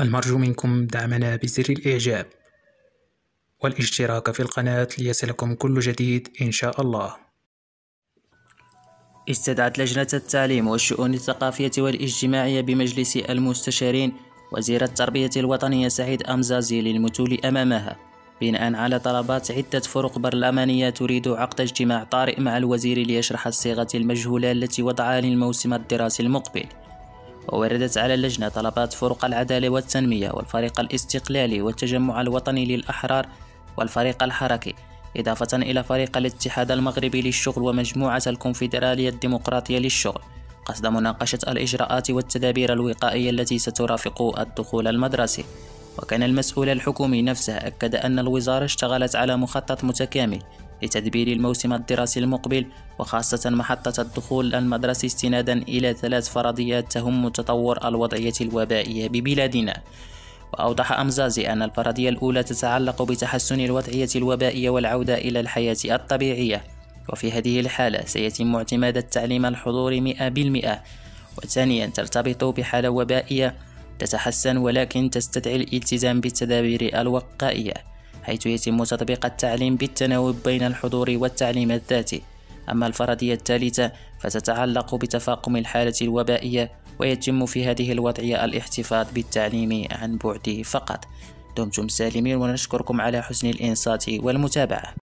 المرجو منكم دعمنا بزر الإعجاب والاشتراك في القناة ليصلكم كل جديد إن شاء الله. استدعت لجنة التعليم والشؤون الثقافية والإجتماعية بمجلس المستشارين وزير التربية الوطنية سعيد أمزازي للمثول أمامها بناء على طلبات عدة فرق برلمانية تريد عقد اجتماع طارئ مع الوزير ليشرح الصيغة المجهولة التي وضعها للموسم الدراسي المقبل. ووردت على اللجنة طلبات فرق العدالة والتنمية والفريق الاستقلالي والتجمع الوطني للأحرار والفريق الحركي إضافة إلى فريق الاتحاد المغربي للشغل ومجموعة الكونفدرالية الديمقراطية للشغل قصد مناقشة الإجراءات والتدابير الوقائية التي سترافق الدخول المدرسي. وكان المسؤول الحكومي نفسه أكد أن الوزارة اشتغلت على مخطط متكامل لتدبير الموسم الدراسي المقبل وخاصة محطة الدخول المدرسي استنادا إلى ثلاث فرضيات تهم تطور الوضعية الوبائية ببلادنا. وأوضح أمزازي أن الفرضية الأولى تتعلق بتحسن الوضعية الوبائية والعودة إلى الحياة الطبيعية. وفي هذه الحالة سيتم اعتماد التعليم الحضوري مئة بالمئة. وثانيا ترتبط بحالة وبائية تتحسن ولكن تستدعي الالتزام بالتدابير الوقائية. حيث يتم تطبيق التعليم بالتناوب بين الحضور والتعليم الذاتي. أما الفرضية الثالثة فتتعلق بتفاقم الحالة الوبائية ويتم في هذه الوضعية الاحتفاظ بالتعليم عن بعد فقط. دمتم سالمين ونشكركم على حسن الإنصات والمتابعة.